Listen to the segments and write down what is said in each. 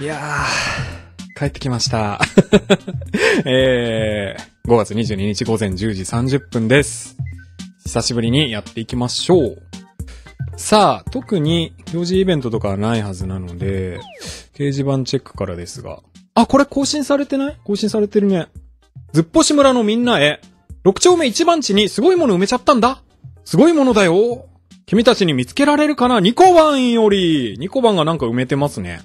いやー、帰ってきました。えー、5月22日午前10時30分です。久しぶりにやっていきましょう。さあ、特に表示イベントとかはないはずなので、掲示板チェックからですが。あ、これ更新されてない？更新されてるね。ずっぽし村のみんなへ、6丁目1番地にすごいもの埋めちゃったんだ。すごいものだよ。君たちに見つけられるかな？ニコバンより。ニコバンがなんか埋めてますね。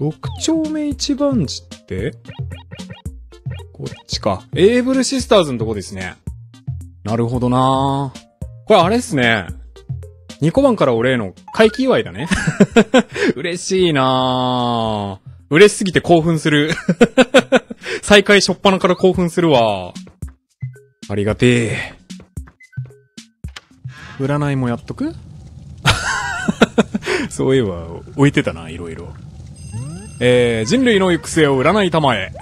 6丁目1番地って？こっちか。エーブルシスターズのとこですね。なるほどなこれあれっすね。ニコバンから俺への回帰祝いだね。嬉しいな嬉しすぎて興奮する。再開初っ端から興奮するわ。ありがてえ。占いもやっとく？そういえば、置いてたな、いろいろ。えー、人類の行く末を占いたまえ。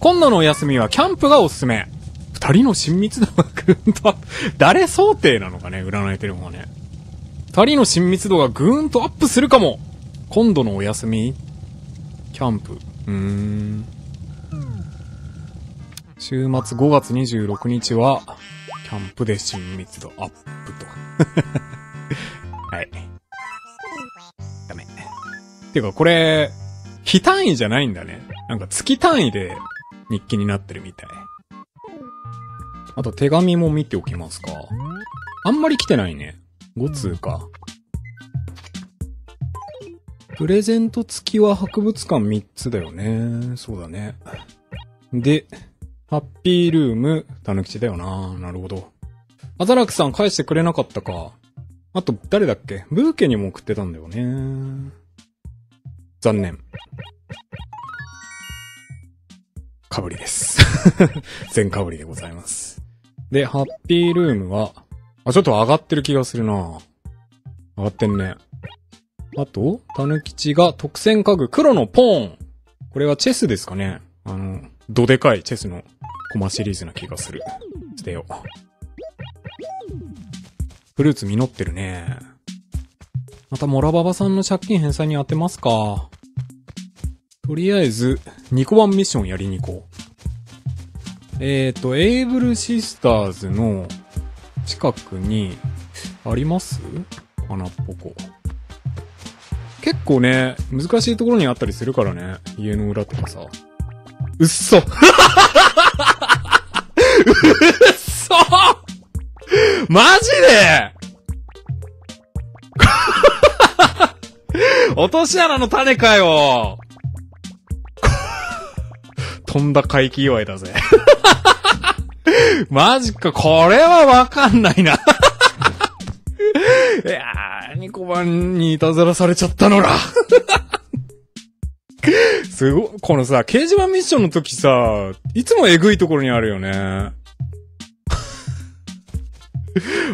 今度のお休みはキャンプがおすすめ。二人の親密度がぐーんとアップ。誰想定なのかね、占いてる方はね。二人の親密度がぐーんとアップするかも。今度のお休みキャンプ。うーん。週末5月26日は、キャンプで親密度アップと。はい。ダメ。てかこれ、日単位じゃないんだね。なんか月単位で日記になってるみたい。あと手紙も見ておきますか。あんまり来てないね。5通か。プレゼント付きは博物館3つだよね。そうだね。で、ハッピールーム、たぬきちだよな。なるほど。アザラクさん返してくれなかったか。あと、誰だっけ？ブーケにも送ってたんだよね。残念。かぶりです。全かぶりでございます。で、ハッピールームは、あ、ちょっと上がってる気がするな上がってんね。あと、たぬきちが特選家具黒のポーン。これはチェスですかねあの、どでかいチェスのコマシリーズな気がする。捨てよう。フルーツ実ってるね。またモラババさんの借金返済に当てますか。とりあえず、ニコワンミッションやりに行こう。えーと、エイブルシスターズの近くに、あります？穴っぽこ。結構ね、難しいところにあったりするからね。家の裏とかさ。うっそうっそマジで 落とし穴の種かよ飛んだ回帰祝いだぜ。マジか、これはわかんないな。いやー、ニコバンにいたずらされちゃったのら。すご、このさ、掲示板ミッションの時さ、いつもえぐいところにあるよね。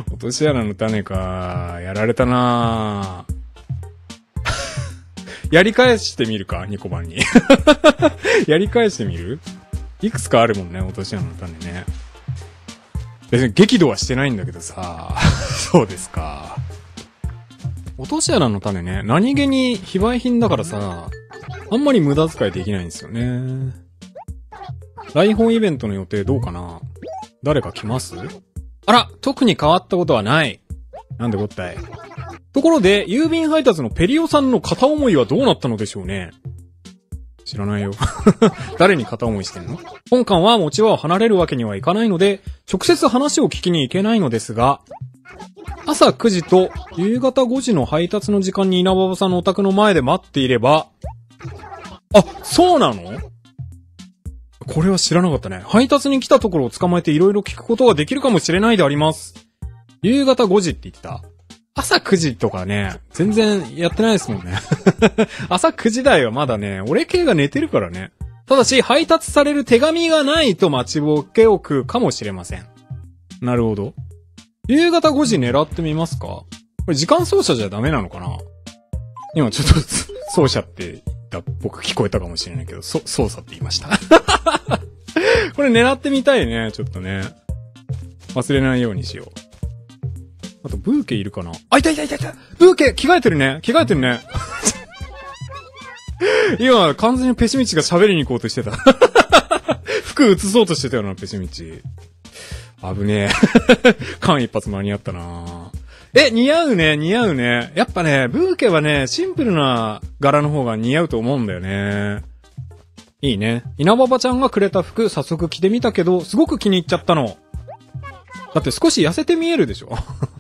落とし穴の種か、やられたなやり返してみるか、ニコバンに。やり返してみる？いくつかあるもんね、落とし穴の種ね。別に激怒はしてないんだけどさ。そうですか。落とし穴の種ね、何気に非売品だからさ、あんまり無駄遣いできないんですよね。来訪イベントの予定どうかな？誰か来ます？あら、特に変わったことはない。なんでこったい？ところで、郵便配達のペリオさんの片思いはどうなったのでしょうね知らないよ。誰に片思いしてんの？本館は持ち場を離れるわけにはいかないので、直接話を聞きに行けないのですが、朝9時と夕方5時の配達の時間に稲葉さんのお宅の前で待っていれば、あ、そうなの？これは知らなかったね。配達に来たところを捕まえていろいろ聞くことができるかもしれないであります。夕方5時って言ってた。朝9時とかね、全然やってないですもんね。朝9時台はまだね、俺系が寝てるからね。ただし、配達される手紙がないと待ちぼけを食うかもしれません。なるほど。夕方5時狙ってみますか？これ時間操作じゃダメなのかな？今ちょっと操作って言った僕聞こえたかもしれないけど、そ、操作って言いました。これ狙ってみたいね、ちょっとね。忘れないようにしよう。あと、ブーケいるかな？あ、いたいたいたいたブーケ着替えてるね着替えてるね 今、完全にペシミチが喋りに行こうとしてた。服映そうとしてたよな、ペシミチ。危ねえ。間一髪間に合ったなえ、似合うね、似合うね。やっぱね、ブーケはね、シンプルな柄の方が似合うと思うんだよね。いいね。稲葉ばちゃんがくれた服、早速着てみたけど、すごく気に入っちゃったの。だって少し痩せて見えるでしょ？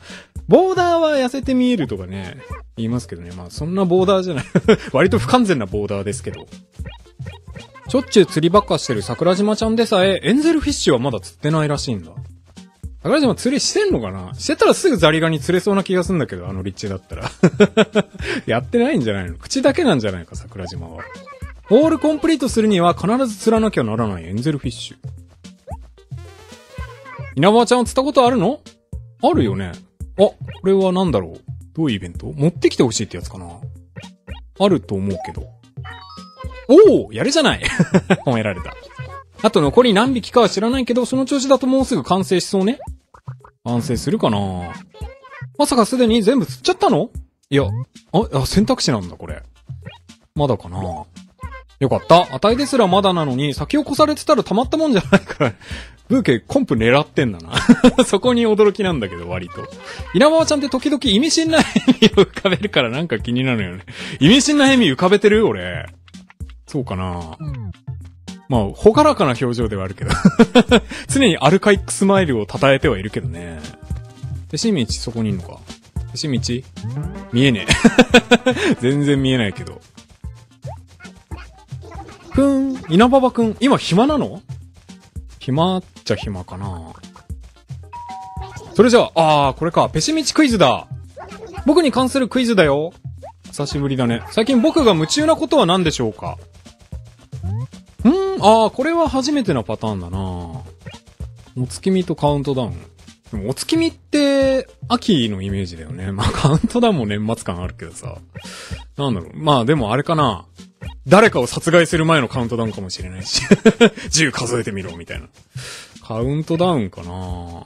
ボーダーは痩せて見えるとかね、言いますけどね。まあそんなボーダーじゃない 割と不完全なボーダーですけど。しょっちゅう釣りばっかしてる桜島ちゃんでさえ、エンゼルフィッシュはまだ釣ってないらしいんだ。桜島釣りしてんのかな？してたらすぐザリガニ釣れそうな気がすんだけど、あの立地だったら。やってないんじゃないの？口だけなんじゃないか、桜島は。オールコンプリートするには必ず釣らなきゃならないエンゼルフィッシュ。稲葉ちゃん釣ったことあるの？あるよね。あ、これは何だろう？どういうイベント？持ってきてほしいってやつかな？あると思うけど。おおやるじゃない 褒められた。あと残り何匹かは知らないけど、その調子だともうすぐ完成しそうね。完成するかな？まさかすでに全部釣っちゃったの？いや、あ、あ、選択肢なんだ、これ。まだかな？よかった。値ですらまだなのに、先を越されてたらたまったもんじゃないから。ブーケ、コンプ狙ってんだな。そこに驚きなんだけど、割と。稲葉ちゃんって時々意味深なヘミを浮かべるからなんか気になるよね。意味深なヘミ浮かべてる俺。そうかな。まあ、ほがらかな表情ではあるけど。常にアルカイックスマイルを称えてはいるけどね。手しみちそこにいんのか。手しみち？見えねえ。全然見えないけど。くん、稲葉くん、今暇なの？暇っちゃ暇かなそれじゃあ、ああ、これか、ペシミチクイズだ。僕に関するクイズだよ。久しぶりだね。最近僕が夢中なことは何でしょうか？ん？ー、ああ、これは初めてのパターンだなお月見とカウントダウン。でもお月見って、秋のイメージだよね。まあ、カウントダウンも年末感あるけどさ。なんだろう。まあ、でもあれかな。誰かを殺害する前のカウントダウンかもしれないし。10数えてみろ、みたいな。カウントダウンかな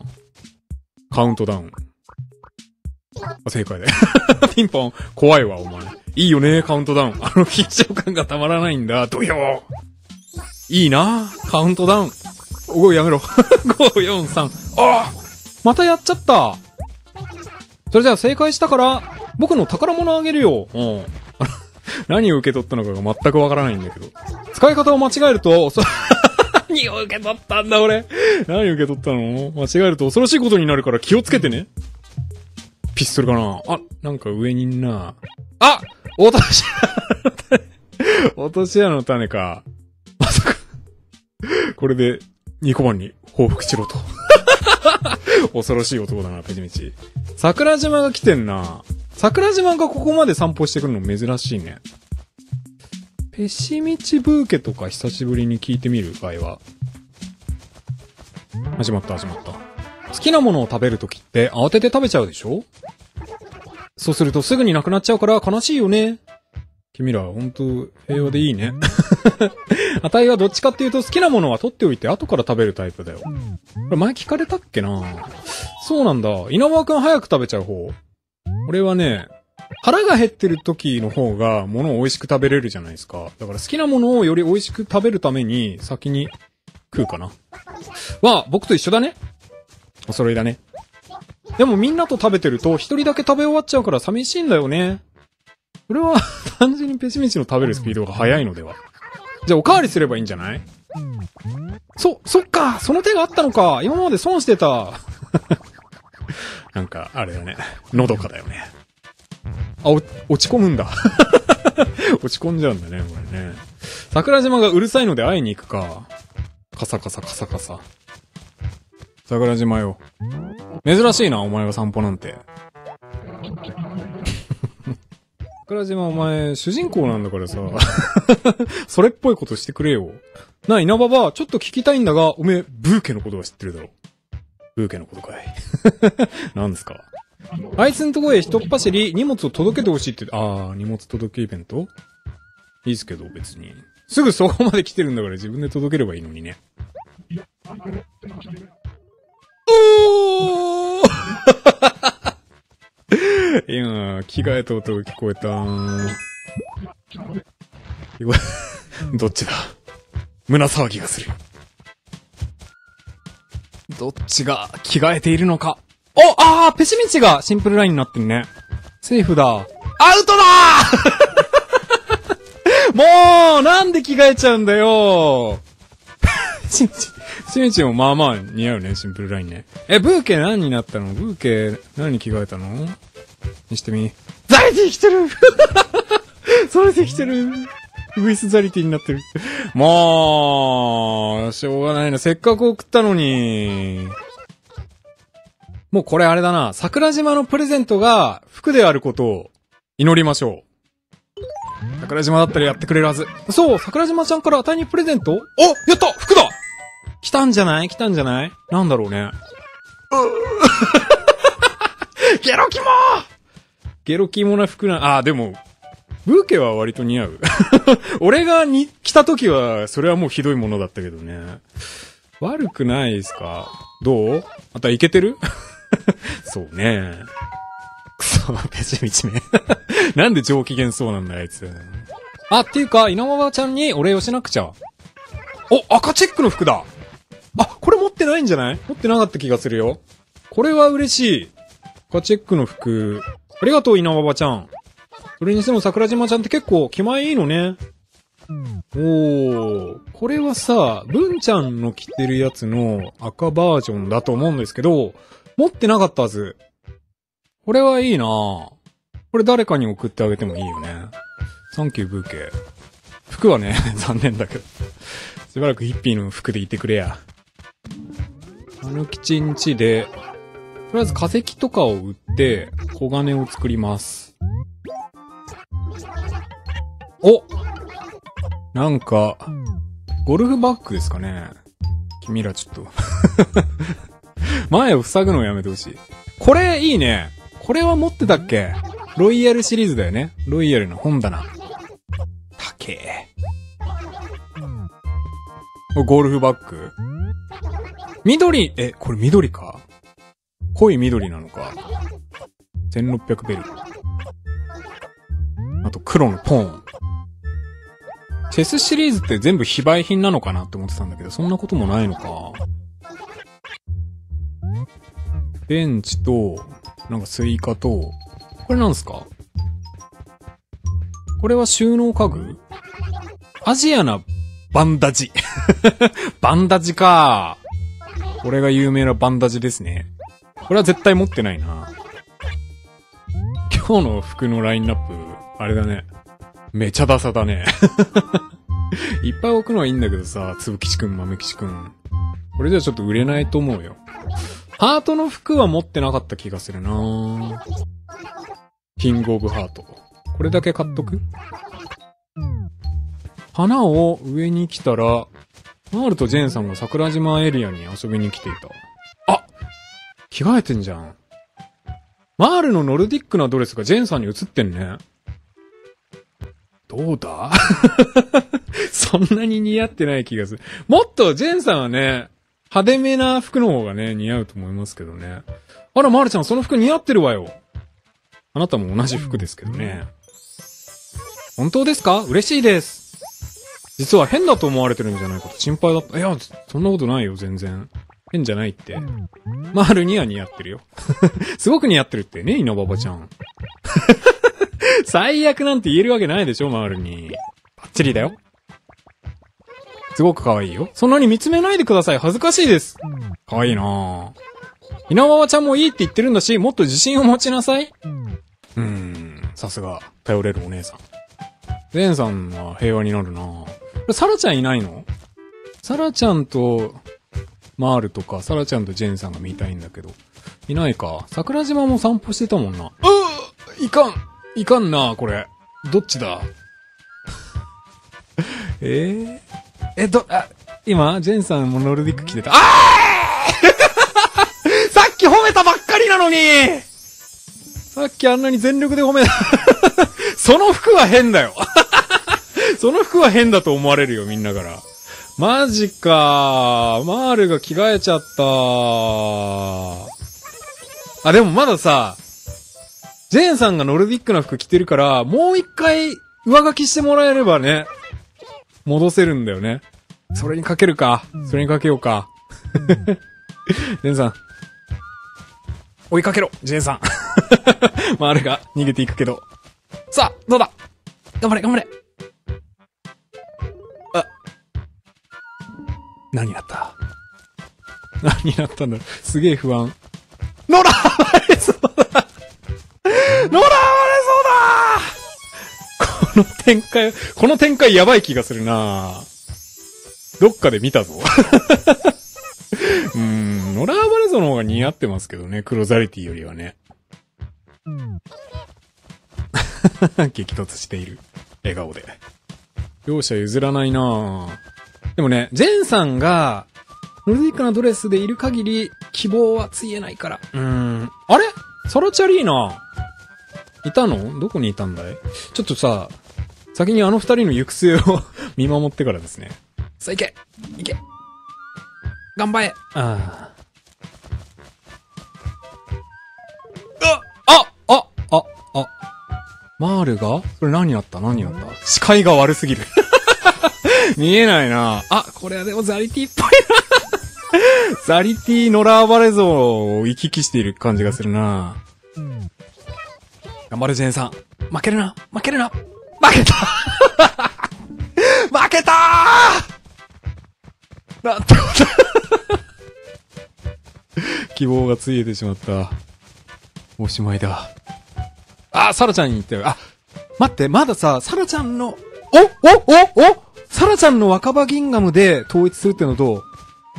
カウントダウン。正解で。ピンポン。怖いわ、お前。いいよね、カウントダウン。あの緊張感がたまらないんだ。どよいいなカウントダウン。おい、やめろ。5、4、3。あまたやっちゃった。それじゃあ正解したから、僕の宝物あげるよ。うん。何を受け取ったのかが全くわからないんだけど。使い方を間違えると、そ、何を受け取ったんだ俺。何を受け取ったの？間違えると恐ろしいことになるから気をつけてね。ピストルかな？あ、なんか上にんな。あ落とし穴の種。落とし穴の種か。まさか。これで、ニコマンに報復しろと。恐ろしい男だな、ペジミチ。桜島が来てんな。桜島がここまで散歩してくるの珍しいね。ペシミチブーケとか久しぶりに聞いてみる場合は。始まった始まった。好きなものを食べるときって慌てて食べちゃうでしょ？そうするとすぐになくなっちゃうから悲しいよね。君ら、ほんと、平和でいいね。あたいはどっちかっていうと好きなものは取っておいて後から食べるタイプだよ。これ前聞かれたっけな？そうなんだ。稲葉くん早く食べちゃう方俺はね、腹が減ってる時の方が物を美味しく食べれるじゃないですか。だから好きなものをより美味しく食べるために先に食うかな。は、僕と一緒だね。お揃いだね。でもみんなと食べてると一人だけ食べ終わっちゃうから寂しいんだよね。それは 単純にペチメチの食べるスピードが速いのでは。じゃあおかわりすればいいんじゃない？そ、そっかその手があったのか今まで損してたなんか、あれだね。のどかだよね。あ、落ち込むんだ。落ち込んじゃうんだね、これね。桜島がうるさいので会いに行くか。カサカサカサカサ。桜島よ。珍しいな、お前が散歩なんて。桜島お前、主人公なんだからさ。それっぽいことしてくれよ。な、稲葉ば、ちょっと聞きたいんだが、おめえ、ブーケのことは知ってるだろ。ブーケのことかい。何ですか？あいつんとこへ一っ走り、荷物を届けてほしいって、あー、荷物届けイベント？いいっすけど、別に。すぐそこまで来てるんだから自分で届ければいいのにね。おー 今、着替えた音が聞こえた どっちだ？胸騒ぎがする。どっちが着替えているのか。おあーペチミチがシンプルラインになってるね。セーフだ。アウトだー もうなんで着替えちゃうんだよペチミチ。ペチミチもまあまあ似合うね、シンプルラインね。え、ブーケ何になったの？ブーケ何に着替えたの？にしてみ。ザリティ来てるザリティ来てるウイスザリティになってる。もう、しょうがないな。せっかく送ったのに。もうこれあれだな。桜島のプレゼントが服であることを祈りましょう。桜島だったらやってくれるはず。そう、桜島ちゃんからあたいにプレゼント？おやった服だ来たんじゃない？来たんじゃない？なんだろうね。ゲロキモゲロキモな服な、あ、でも、ブーケは割と似合う。俺がに、来た時は、それはもうひどいものだったけどね。悪くないですか？どう？またいけてる？そうね。くそ、ペチミチめ。なんで上機嫌そうなんだ、あいつ。あ、っていうか、稲葉ちゃんにお礼をしなくちゃ。お、赤チェックの服だあ、これ持ってないんじゃない？持ってなかった気がするよ。これは嬉しい。赤チェックの服。ありがとう、稲葉ちゃん。それにしても桜島ちゃんって結構気前いいのね。おー、これはさ、文ちゃんの着てるやつの赤バージョンだと思うんですけど、持ってなかったはず。これはいいなこれ誰かに送ってあげてもいいよね。サンキューブーケ。服はね、残念だけど。しばらくヒッピーの服でいてくれや。あの吉んちで、とりあえず化石とかを売って、小金を作ります。おなんか、ゴルフバッグですかね君らちょっと。前を塞ぐのをやめてほしい。これいいね。これは持ってたっけ？ロイヤルシリーズだよね。ロイヤルの本棚。たけ。ゴルフバッグ？緑、え、これ緑か？濃い緑なのか。1600ベル。と黒のポーン。チェスシリーズって全部非売品なのかなって思ってたんだけど、そんなこともないのか。ベンチと、なんかスイカと、これなんすか？これは収納家具？アジアなバンダジ。バンダジか。これが有名なバンダジですね。これは絶対持ってないな。今日の服のラインナップ、あれだね。めちゃダサだね。いっぱい置くのはいいんだけどさ、つぶきちくん、まめきちくん。これじゃちょっと売れないと思うよ。ハートの服は持ってなかった気がするなキングオブハート。これだけ買っとく？花を上に来たら、マールとジェーンさんが桜島エリアに遊びに来ていた。あ着替えてんじゃん。マールのノルディックなドレスがジェーンさんに映ってんね。どうだ？そんなに似合ってない気がする。もっとジェンさんはね、派手めな服の方がね、似合うと思いますけどね。あら、マールちゃん、その服似合ってるわよ。あなたも同じ服ですけどね。本当ですか？嬉しいです。実は変だと思われてるんじゃないかと心配だった。いや、そんなことないよ、全然。変じゃないって。マールには似合ってるよ。すごく似合ってるってね、稲葉ばちゃん。最悪なんて言えるわけないでしょ、マールに。バッチリだよ。すごく可愛いよ。そんなに見つめないでください。恥ずかしいです。可愛いなぁ。稲葉ちゃんもいいって言ってるんだし、もっと自信を持ちなさい。うーん、さすが、頼れるお姉さん。レンさんは平和になるなぁ。サラちゃんいないの？サラちゃんと、マールとか、サラちゃんとジェンさんが見たいんだけど。いないか。桜島も散歩してたもんな。うーいかんいかんなこれ。どっちだ？えー、え、ど、あ、今、ジェンさんもノルディック着てた。あー さっき褒めたばっかりなのにさっきあんなに全力で褒めた。その服は変だよ。その服は変だと思われるよ、みんなから。マジかマールが着替えちゃったあ、でもまださ、ジェーンさんがノルディックな服着てるから、もう一回上書きしてもらえればね、戻せるんだよね。それにかけるか。それにかけようか。ジェンさん。追いかけろ、ジェンさん。まあ、あれが逃げていくけど。さあ、どうだ？頑張れ、頑張れ。あ。何やった？何やったんだすげえ不安。ノラの展開、この展開やばい気がするなどっかで見たぞ。うん、ノラーバレゾの方が似合ってますけどね、クロザリティよりはね。激突している。笑顔で。両者譲らないな。でもね、ジェンさんが、ノルディックなドレスでいる限り、希望はついえないから。うーん。あれ？サラチャリーナいたの？どこにいたんだい？ちょっとさ、先にあの二人の行く末を 見守ってからですね。さあ行け。行け。頑張れ。ああ。ああああマールが？それ何やった？何やった？視界が悪すぎる。見えないな。あ、これはでもザリティっぽいな。ザリティノラーバレゾーを行き来している感じがするな。頑張れ、ジェーンさん。負けるな。負けるな負けた負けたーなんてこと希望がついえてしまった。おしまいだ。あ、サラちゃんに言ったよ。あ、待って、まださ、サラちゃんの、おおおおサラちゃんの若葉ギンガムで統一するってのと、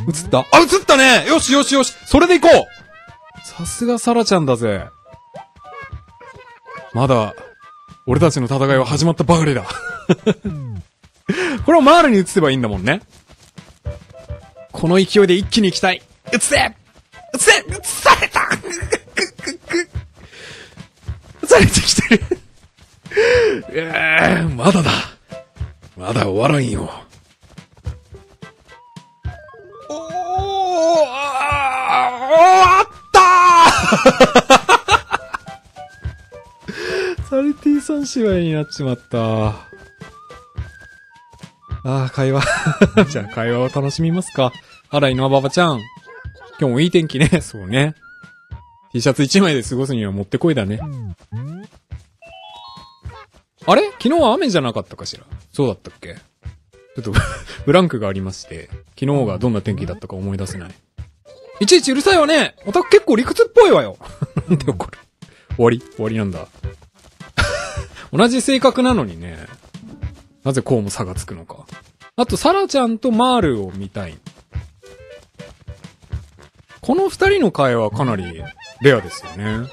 映った？あ、映ったねよしよしよしそれで行こうさすがサラちゃんだぜ。まだ、俺たちの戦いは始まったばかりだ。これをマールに移せばいいんだもんね。この勢いで一気に行きたい。移せ移せ移された移されてきてる。えー、まだだ。まだ終わらんよ。おー、あー終わったーサリティ三姉妹になっちまった。ああ、会話。じゃあ会話を楽しみますか。あら、稲葉ばちゃん。今日もいい天気ね。そうね。T シャツ1枚で過ごすにはもってこいだね。あれ？昨日は雨じゃなかったかしら？そうだったっけ？ちょっと、ブランクがありまして、昨日がどんな天気だったか思い出せない。いちいちうるさいわねオタク結構理屈っぽいわよ なんで怒る？終わり？終わりなんだ。同じ性格なのにね、なぜこうも差がつくのか。あと、サラちゃんとマールを見たい。この二人の会話かなりレアですよね。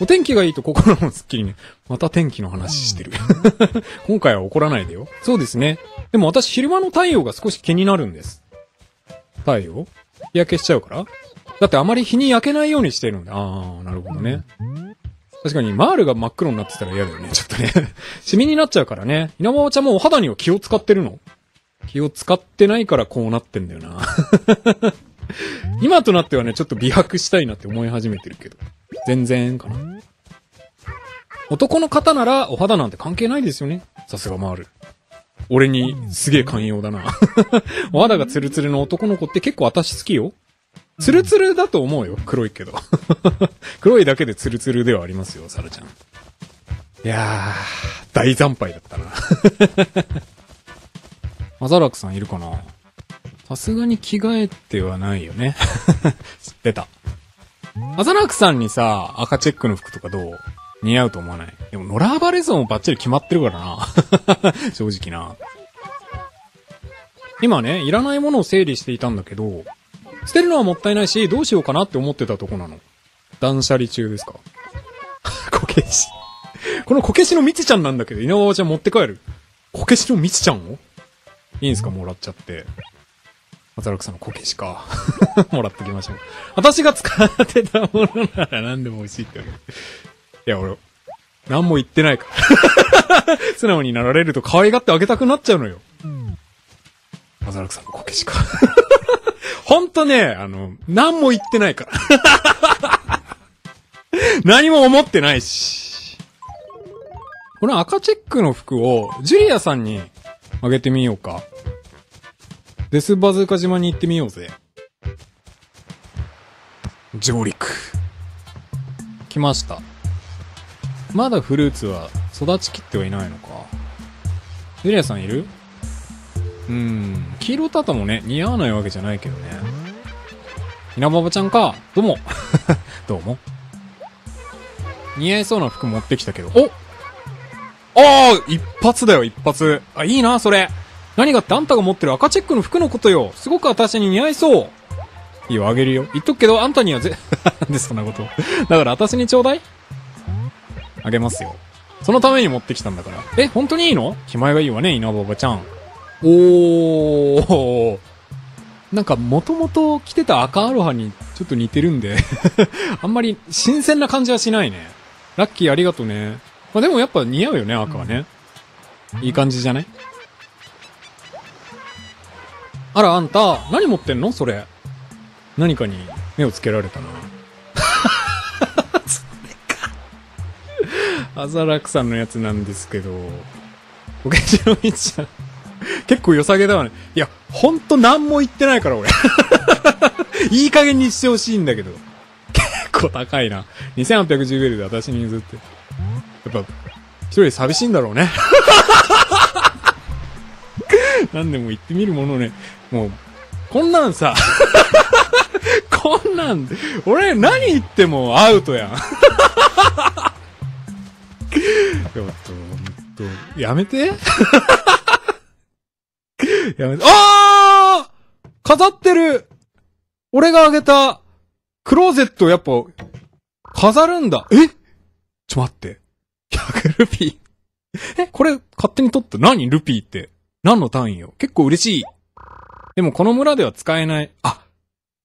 お天気がいいと心もすっきりね。また天気の話してる。今回は怒らないでよ。そうですね。でも私昼間の太陽が少し気になるんです。太陽？日焼けしちゃうから？だってあまり日に焼けないようにしてるんだ。あー、なるほどね。確かに、マールが真っ黒になってたら嫌だよね。ちょっとね。シミになっちゃうからね。稲葉ちゃんもお肌には気を使ってるの気を使ってないからこうなってんだよな。今となってはね、ちょっと美白したいなって思い始めてるけど。全然かな。男の方ならお肌なんて関係ないですよね。さすがマール。俺にすげえ寛容だな。お肌がツルツルの男の子って結構私好きよ。ツルツルだと思うよ。黒いけど。黒いだけでツルツルではありますよ、サラちゃん。いやー、大惨敗だったな。マザラクさんいるかな？さすがに着替えてはないよね。知ってた。マザラクさんにさ、赤チェックの服とかどう？似合うと思わない？でも、ノラーバレゾンもバッチリ決まってるからな。正直な。今ね、いらないものを整理していたんだけど、捨てるのはもったいないし、どうしようかなって思ってたとこなの？断捨離中ですか？こけし。このこけしのみつちゃんなんだけど、稲葉ちゃん持って帰る？こけしのみつちゃんを？いいんすか？もらっちゃって。松原さんのこけしか。もらってきましょう。私が使ってたものなら何でも美味しいってわれる。いや、俺、何も言ってないから。素直になられると可愛がってあげたくなっちゃうのよ。松原さんのこけしか。ほんとね、あの、何も言ってないから。何も思ってないし。この赤チェックの服を、ジュリアさんにあげてみようか。デスバズーカ島に行ってみようぜ。上陸。来ました。まだフルーツは育ちきってはいないのか。ユリアさんいる？うん。黄色タタもね、似合わないわけじゃないけどね。ひなばちゃんか。どうも。どうも。似合いそうな服持ってきたけど。おああ一発だよ、一発。あ、いいな、それ。何がってあんたが持ってる赤チェックの服のことよ。すごく私に似合いそう。いいよ、あげるよ。言っとくけど、あんたにはぜ、なんでそんなこと。だから私にちょうだいあげますよ。そのために持ってきたんだから。え、本当にいいの？気前がいいわね、稲葉おばちゃん。おー。なんか、もともと着てた赤アロハにちょっと似てるんで、あんまり新鮮な感じはしないね。ラッキーありがとね。まあでもやっぱ似合うよね、赤はね。いい感じじゃないあら、あんた、何持ってんの？それ。何かに目をつけられたな。それか。アザラクさんのやつなんですけど、おけしのみちゃん。結構良さげだわね。いや、ほんと何も言ってないから、俺。いい加減にしてほしいんだけど。結構高いな。2810ベルで私に譲って。やっぱ、一人で寂しいんだろうね。何でも言ってみるものね。もう、こんなんさ、こんなん、俺何言ってもアウトやん。ちょっと、ほんと、やめて。やめて。あー飾ってる俺があげた、クローゼットやっぱ、飾るんだ。え?ちょ待って。100ルピー。え、これ勝手に取った何ルピーって。何の単位よ結構嬉しい。でもこの村では使えない。あ、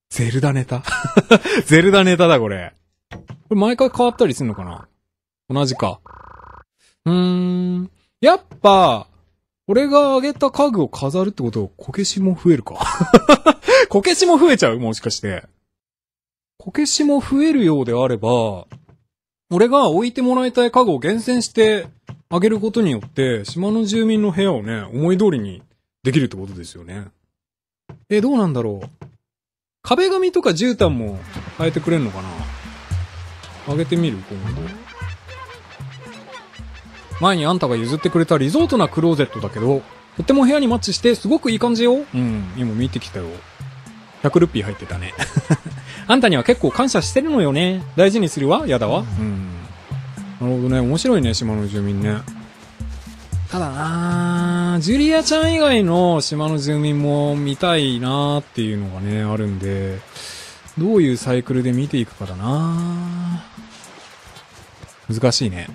ゼルダネタ。ゼルダネタだこれ。これ毎回変わったりするのかな?同じか。うーん。やっぱ、俺があげた家具を飾るってことは、こけしも増えるか。こけしも増えちゃう？もしかして。こけしも増えるようであれば、俺が置いてもらいたい家具を厳選してあげることによって、島の住民の部屋をね、思い通りにできるってことですよね。え、どうなんだろう？壁紙とか絨毯も変えてくれんのかな？あげてみる？今度。前にあんたが譲ってくれたリゾートなクローゼットだけど、とっても部屋にマッチしてすごくいい感じよ。うん、今見てきたよ。100ルピー入ってたね。あんたには結構感謝してるのよね。大事にするわ、やだわ。うん。なるほどね。面白いね、島の住民ね。ただなジュリアちゃん以外の島の住民も見たいなっていうのがね、あるんで、どういうサイクルで見ていくかだな難しいね。